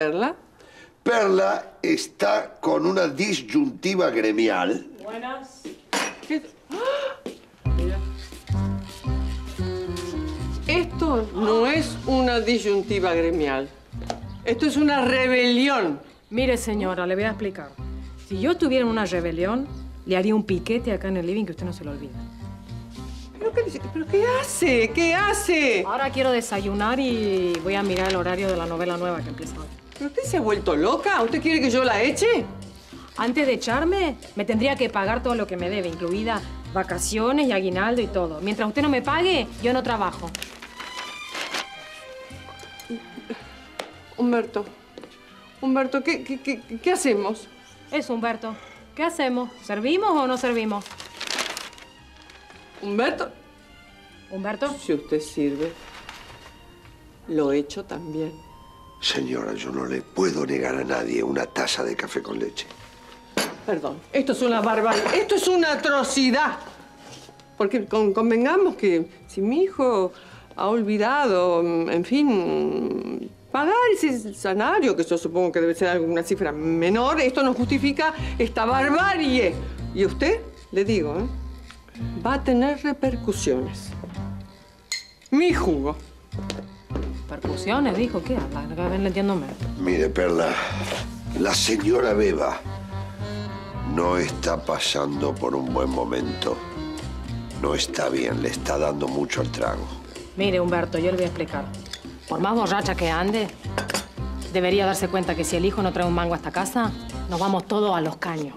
Perla. Perla está con una disyuntiva gremial. Buenas. ¿Qué? ¡Ah! Mira. Esto no es una disyuntiva gremial. Esto es una rebelión. Mire, señora, le voy a explicar. Si yo estuviera en una rebelión, le haría un piquete acá en el living que usted no se lo olvida. ¿Pero qué, dice? ¿Pero qué hace? ¿Qué hace? Ahora quiero desayunar y voy a mirar el horario de la novela nueva que empieza hoy. ¿Pero usted se ha vuelto loca? ¿Usted quiere que yo la eche? Antes de echarme, me tendría que pagar todo lo que me debe, incluida vacaciones y aguinaldo y todo. Mientras usted no me pague, yo no trabajo. Humberto. Humberto, ¿qué, qué, qué, qué hacemos? Eso, Humberto. ¿Qué hacemos? ¿Servimos o no servimos? Humberto, Humberto. si usted sirve, lo echo también. Señora, yo no le puedo negar a nadie una taza de café con leche. Perdón, esto es una barbaridad, esto es una atrocidad. Porque con- convengamos que si mi hijo ha olvidado, en fin, pagar ese salario, que yo supongo que debe ser alguna cifra menor, esto no justifica esta barbarie. Y usted, le digo, ¿eh? va a tener repercusiones. Mi jugo. Percusiones, dijo. ¿Qué habla? Mire, Perla, la señora Beba no está pasando por un buen momento. No está bien, le está dando mucho al trago. Mire, Humberto, yo le voy a explicar. Por más borracha que ande, debería darse cuenta que si el hijo no trae un mango a esta casa, nos vamos todos a los caños.